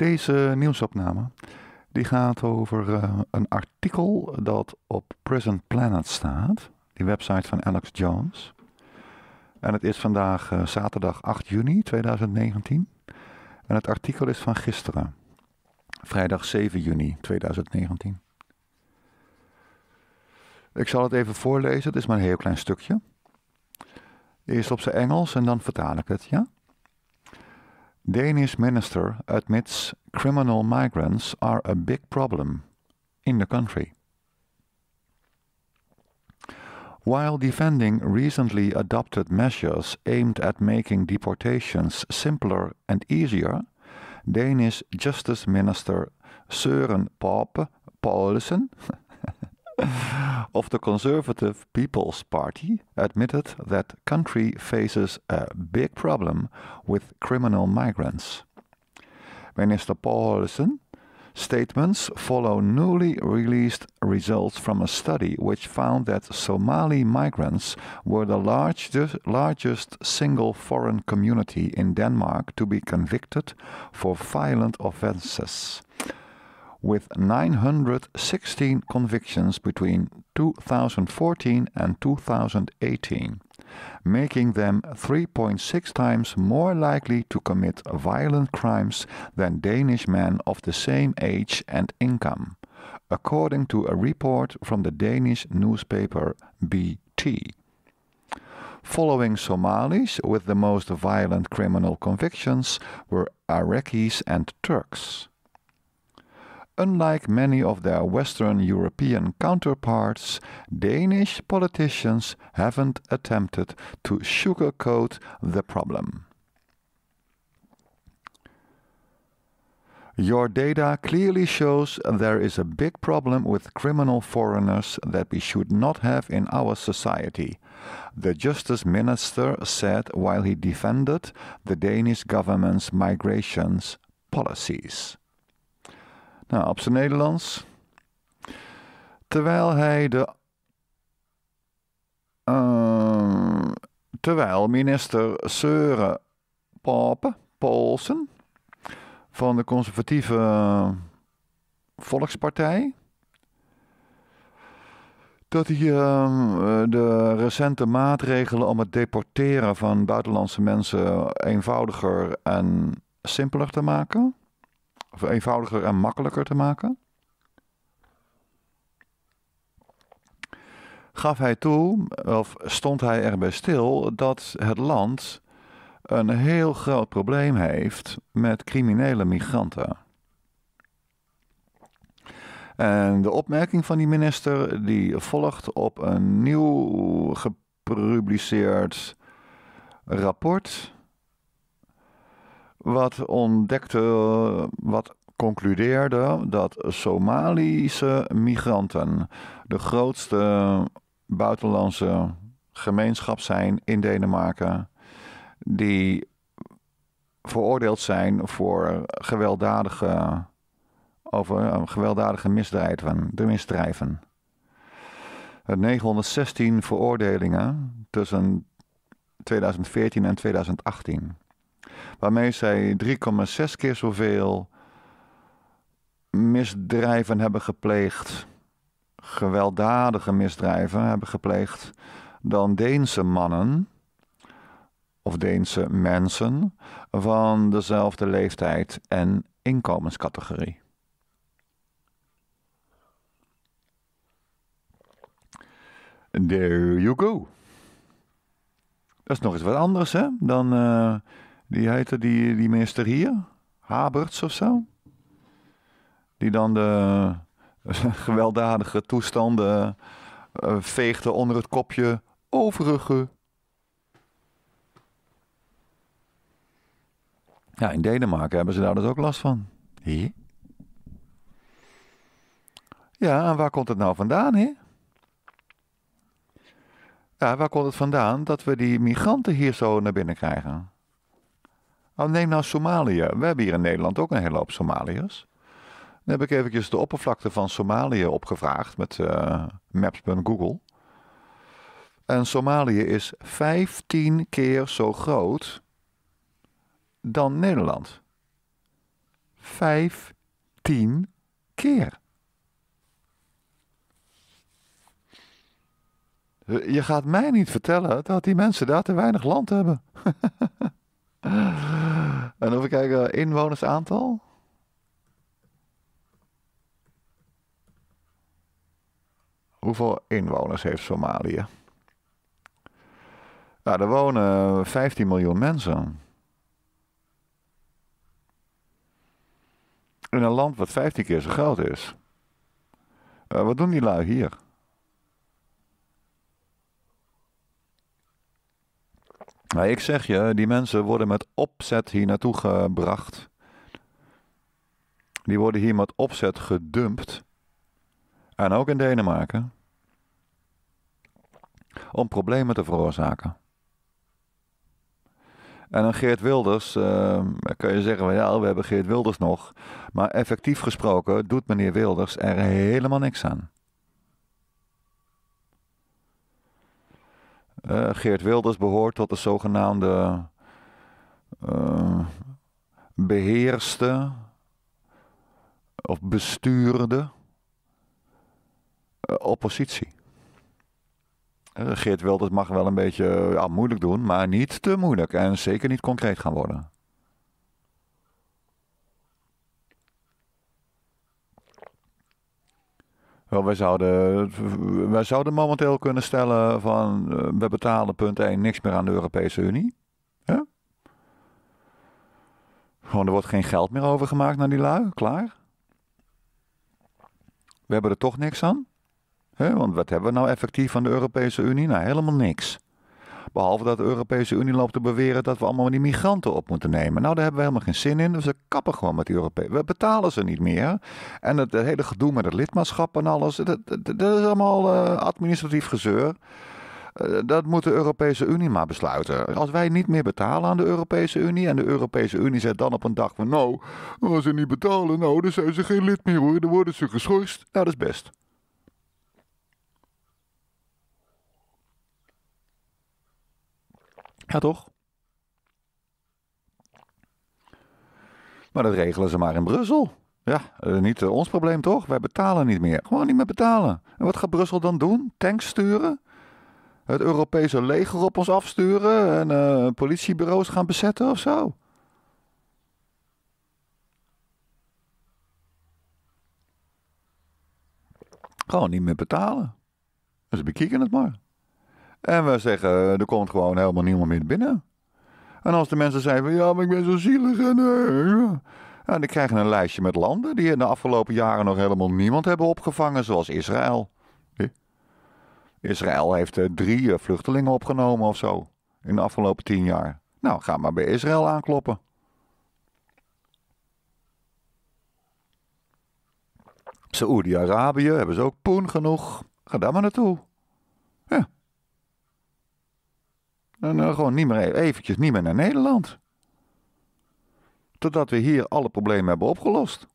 Deze nieuwsopname die gaat over eh, een artikel dat op Prison Planet staat, die website van Alex Jones. En het is vandaag uh, zaterdag 8 juni 2019. En het artikel is van gisteren, vrijdag 7 juni 2019. Ik zal het even voorlezen, het is maar een heel klein stukje. Eerst op zijn Engels en dan vertaal ik het, ja? Danish minister admits criminal migrants are a big problem in the country. While defending recently adopted measures aimed at making deportations simpler and easier, Danish Justice Minister Søren Pape Paulsen of the Conservative People's Party admitted that country faces a big problem with criminal migrants. Minister Paulsen statements follow newly released results from a study which found that Somali migrants were the largest, largest single foreign community in Denmark to be convicted for violent offences with 916 convictions between 2014 and 2018, making them 3.6 times more likely to commit violent crimes than Danish men of the same age and income, according to a report from the Danish newspaper BT. Following Somalis with the most violent criminal convictions were Iraqis and Turks. Unlike many of their Western European counterparts, Danish politicians haven't attempted to sugarcoat the problem. Your data clearly shows there is a big problem with criminal foreigners that we should not have in our society, the Justice Minister said while he defended the Danish government's migrations policies. Nou, op zijn Nederlands. Terwijl hij de. Uh, terwijl minister Seure Pape Paulsen van de conservatieve Volkspartij. Dat hij uh, de recente maatregelen om het deporteren van buitenlandse mensen eenvoudiger en simpeler te maken of eenvoudiger en makkelijker te maken? Gaf hij toe, of stond hij erbij stil, dat het land een heel groot probleem heeft met criminele migranten. En de opmerking van die minister die volgt op een nieuw gepubliceerd rapport wat ontdekte, wat concludeerde dat Somalische migranten de grootste buitenlandse gemeenschap zijn in Denemarken, die veroordeeld zijn voor gewelddadige, over eh, gewelddadige misdrijven, de misdrijven. 916 veroordelingen tussen 2014 en 2018 waarmee zij 3,6 keer zoveel misdrijven hebben gepleegd, gewelddadige misdrijven hebben gepleegd, dan Deense mannen of Deense mensen van dezelfde leeftijd en inkomenscategorie. There you go. Dat is nog eens wat anders hè, dan uh, die heette die, die minister hier? Haberts of zo? Die dan de gewelddadige toestanden uh, veegde onder het kopje overige. Ja, in Denemarken hebben ze daar dus ook last van. Hier? Ja, en waar komt het nou vandaan, hè? Ja, waar komt het vandaan dat we die migranten hier zo naar binnen krijgen? Nou, neem nou Somalië. We hebben hier in Nederland ook een hele hoop Somaliërs. Dan heb ik eventjes de oppervlakte van Somalië opgevraagd met uh, maps.google. En Somalië is 15 keer zo groot dan Nederland. Vijftien keer. Je gaat mij niet vertellen dat die mensen daar te weinig land hebben. en even kijken, inwonersaantal. Hoeveel inwoners heeft Somalië? Nou, er wonen 15 miljoen mensen. In een land wat 15 keer zo groot is. Uh, wat doen die lui hier? Nou, ik zeg je, die mensen worden met opzet hier naartoe gebracht. Die worden hier met opzet gedumpt. En ook in Denemarken. Om problemen te veroorzaken. En dan Geert Wilders, uh, kun je zeggen, ja, we hebben Geert Wilders nog. Maar effectief gesproken doet meneer Wilders er helemaal niks aan. Uh, Geert Wilders behoort tot de zogenaamde uh, beheerste of bestuurde uh, oppositie. Geert Wilders mag wel een beetje moeilijk doen, maar niet te moeilijk en zeker niet concreet gaan worden. Wel, wij, zouden, wij zouden momenteel kunnen stellen van we betalen punt 1 niks meer aan de Europese Unie. Gewoon, er wordt geen geld meer overgemaakt naar die lui, klaar. We hebben er toch niks aan want wat hebben we nou effectief van de Europese Unie? Nou, helemaal niks. Behalve dat de Europese Unie loopt te beweren dat we allemaal die migranten op moeten nemen. Nou, daar hebben we helemaal geen zin in. Dus we kappen gewoon met die Europese. We betalen ze niet meer. En het, hele gedoe met het lidmaatschap en alles. Dat, dat, is allemaal uh, administratief gezeur. Uh, dat moet de Europese Unie maar besluiten. Als wij niet meer betalen aan de Europese Unie. En de Europese Unie zegt dan op een dag van. Nou, als ze niet betalen, nou, dan zijn ze geen lid meer hoor. Dan worden ze geschorst. Nou, dat is best. Ja, toch? Maar dat regelen ze maar in Brussel. Ja, uh, niet uh, ons probleem toch? Wij betalen niet meer. Gewoon niet meer betalen. En wat gaat Brussel dan doen? Tanks sturen? Het Europese leger op ons afsturen? En uh, politiebureaus gaan bezetten of zo? Gewoon niet meer betalen. Dus bekijken het maar. En we zeggen, er komt gewoon helemaal niemand meer binnen. En als de mensen zeggen, ja, maar ik ben zo zielig en... Uh, ja, dan krijgen een lijstje met landen die in de afgelopen jaren nog helemaal niemand hebben opgevangen, zoals Israël. Israël heeft uh, drie uh, vluchtelingen opgenomen of zo in de afgelopen tien jaar. Nou, ga maar bij Israël aankloppen. Saoedi-Arabië hebben ze ook poen genoeg. Ga daar maar naartoe. Ja. En uh, gewoon niet meer e- eventjes niet meer naar Nederland. Totdat we hier alle problemen hebben opgelost.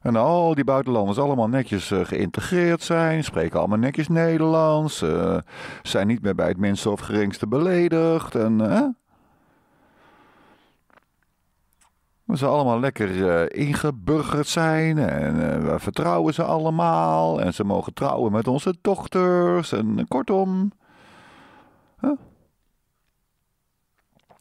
En al die buitenlanders allemaal netjes uh, geïntegreerd zijn, spreken allemaal netjes Nederlands, uh, zijn niet meer bij het minste of geringste beledigd. En, uh, ze allemaal lekker ingeburgerd zijn en we vertrouwen ze allemaal. En ze mogen trouwen met onze dochters en kortom.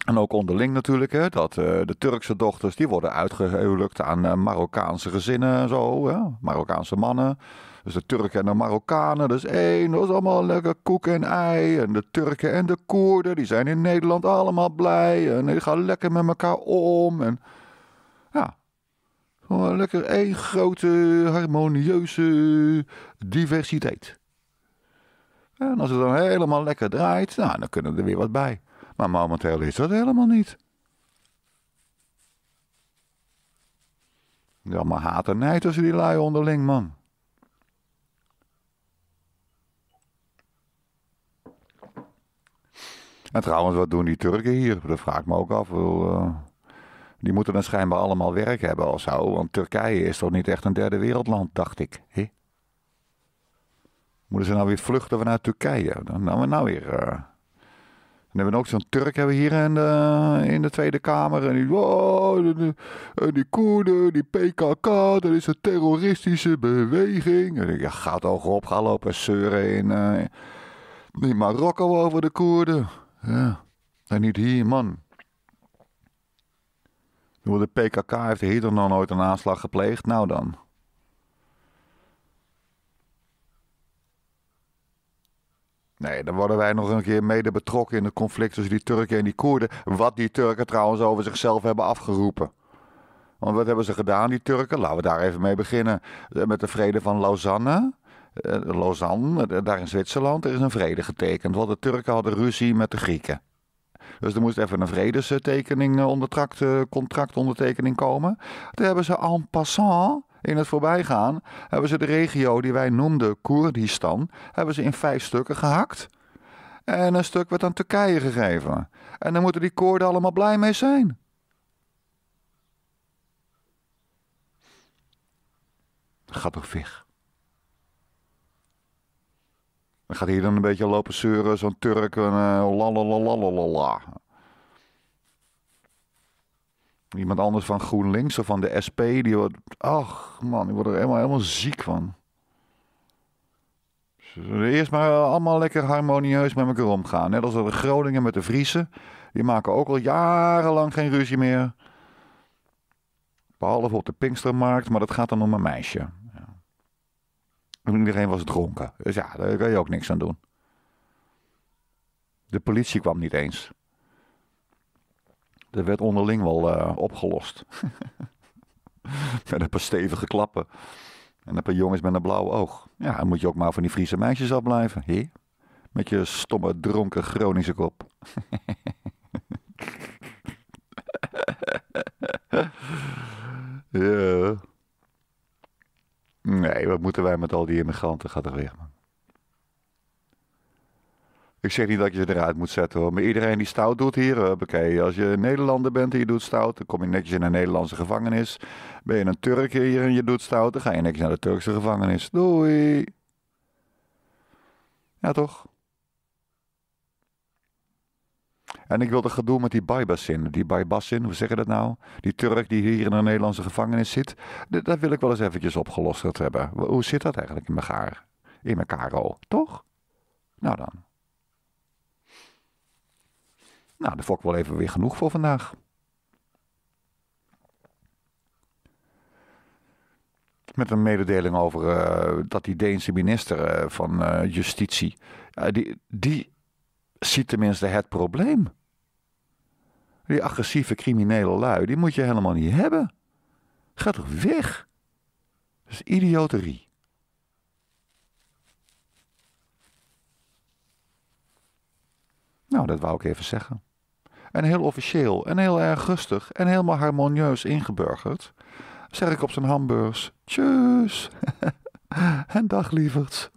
En ook onderling natuurlijk, hè, dat uh, de Turkse dochters die worden uitgehuwelijkt aan uh, Marokkaanse gezinnen en zo, Marokkaanse mannen. Dus de Turken en de Marokkanen, dus één, dat is allemaal lekker koek en ei. En de Turken en de Koerden, die zijn in Nederland allemaal blij en die gaan lekker met elkaar om. En ja, lekker één grote harmonieuze diversiteit. En als het dan helemaal lekker draait, nou, dan kunnen we er weer wat bij. Maar momenteel is dat helemaal niet. Ja, maar en tussen die lui onderling, man. En trouwens, wat doen die Turken hier? Dat vraag ik me ook af. Uh, die moeten dan schijnbaar allemaal werk hebben of zo. Want Turkije is toch niet echt een derde wereldland, dacht ik. He? Moeten ze nou weer vluchten vanuit Turkije? Dan nou we nou weer... Uh, we hebben ook zo'n Turk hebben we hier in de, in de Tweede Kamer. En die, oh, die, Koerden, die PKK, dat is een terroristische beweging. En ja, gaat toch op, ga lopen zeuren in, uh, in Marokko over de Koerden. Ja, en niet hier, man. De PKK heeft hier dan nooit een aanslag gepleegd. Nou dan. Nee, dan worden wij nog een keer mede betrokken in het conflict tussen die Turken en die Koerden. Wat die Turken trouwens over zichzelf hebben afgeroepen. Want wat hebben ze gedaan, die Turken? Laten we daar even mee beginnen. Eh, met de vrede van Lausanne. Eh, Lausanne, eh, daar in Zwitserland, er is een vrede getekend. Want de Turken hadden ruzie met de Grieken. Dus er moest even een vredestekening, contract, contractondertekening komen. Toen hebben ze en passant in het voorbijgaan hebben ze de regio die wij noemden Koerdistan, hebben ze in vijf stukken gehakt. En een stuk werd aan Turkije gegeven. En dan moeten die Koerden allemaal blij mee zijn. toch weg. Dan gaat hier dan een beetje lopen zeuren, zo'n Turk, en uh, Iemand anders van GroenLinks of van de SP, die wordt, ach man, die wordt er helemaal, helemaal ziek van. Eerst maar allemaal lekker harmonieus met elkaar omgaan. Net als de Groningen met de Friese. Die maken ook al jarenlang geen ruzie meer. Behalve op de Pinkstermarkt, maar dat gaat dan om een meisje. Iedereen was dronken. Dus ja, daar kan je ook niks aan doen. De politie kwam niet eens. Dat werd onderling wel uh, opgelost. met een paar stevige klappen. En een paar jongens met een blauw oog. Ja, dan moet je ook maar van die Friese meisjes afblijven. Hé? Met je stomme, dronken Groningse kop. ja. Nee, wat moeten wij met al die immigranten? Gaat er weg, man. Ik zeg niet dat je ze eruit moet zetten hoor. Maar iedereen die stout doet hier, bekijk, als je Nederlander bent en je doet stout, dan kom je netjes in een Nederlandse gevangenis. Ben je een Turk hier en je doet stout, dan ga je netjes naar de Turkse gevangenis. Doei. Ja toch? En ik wilde gedoe met die Baybassin. Die Baybassin, hoe zeg je dat nou? Die Turk die hier in een Nederlandse gevangenis zit. Dat wil ik wel eens eventjes opgelost hebben. Hoe zit dat eigenlijk in elkaar? In elkaar, al, toch? Nou dan. Nou, dat vond ik wel even weer genoeg voor vandaag. Met een mededeling over uh, dat die Deense minister uh, van uh, Justitie, die, die ziet tenminste het probleem. Die agressieve criminele lui, die moet je helemaal niet hebben. Ga toch weg? Dat is idioterie. Nou, dat wou ik even zeggen en heel officieel en heel erg rustig en helemaal harmonieus ingeburgerd, zeg ik op zijn hamburgers: Tjus en dag lieverds.